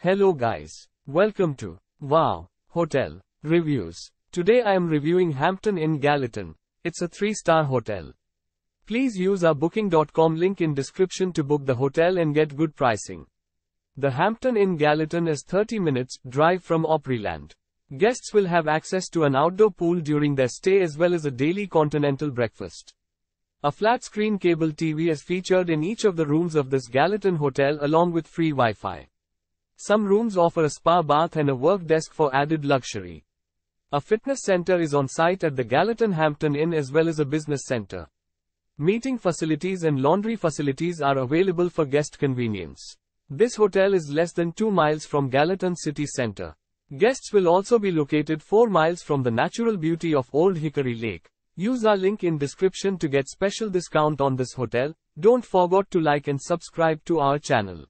Hello guys. Welcome to Wow Hotel Reviews. Today I am reviewing Hampton Inn Gallatin. It's a 3-star hotel. Please use our booking.com link in description to book the hotel and get good pricing. The Hampton Inn Gallatin is 30 minutes drive from Opryland. Guests will have access to an outdoor pool during their stay as well as a daily continental breakfast. A flat screen cable TV is featured in each of the rooms of this Gallatin hotel along with free Wi-Fi. Some rooms offer a spa bath and a work desk for added luxury. A fitness center is on site at the Gallatin Hampton Inn as well as a business center. Meeting facilities and laundry facilities are available for guest convenience. This hotel is less than 2 miles from Gallatin city center. Guests will also be located 4 miles from the natural beauty of Old Hickory Lake. Use our link in description to get special discount on this hotel. Don't forget to like and subscribe to our channel.